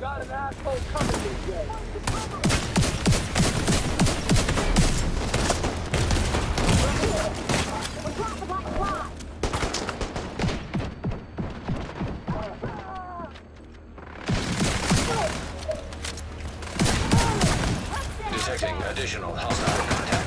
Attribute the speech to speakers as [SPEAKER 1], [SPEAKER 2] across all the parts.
[SPEAKER 1] Got an asshole coming these
[SPEAKER 2] days. Detecting
[SPEAKER 1] additional hostile contact.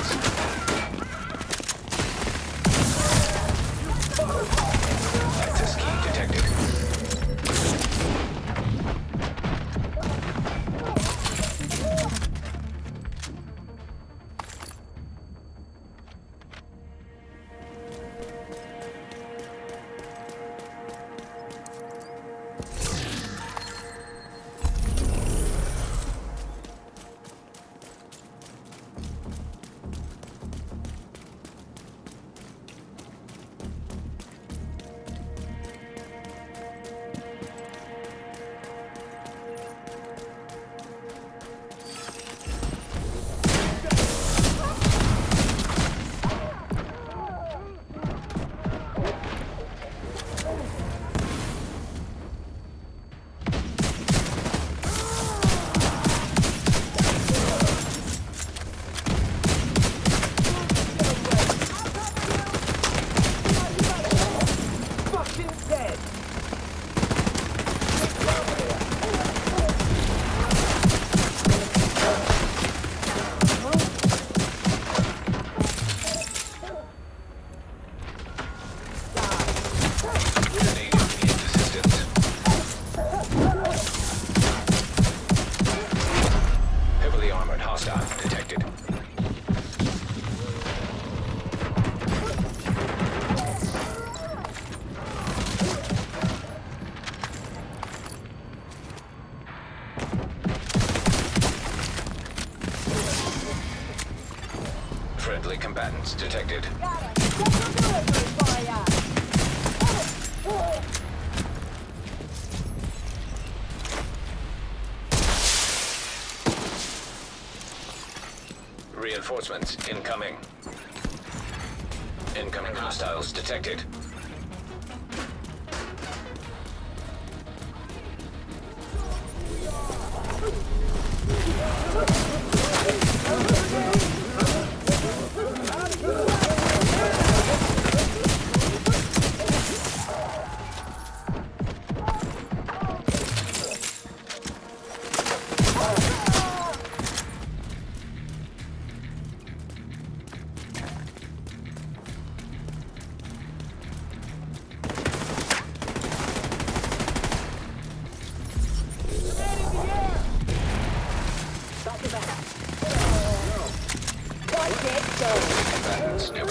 [SPEAKER 1] Heavily hostile detected. Friendly combatants detected. Reinforcements incoming. Incoming hostiles detected. Combatants nearby. Heavily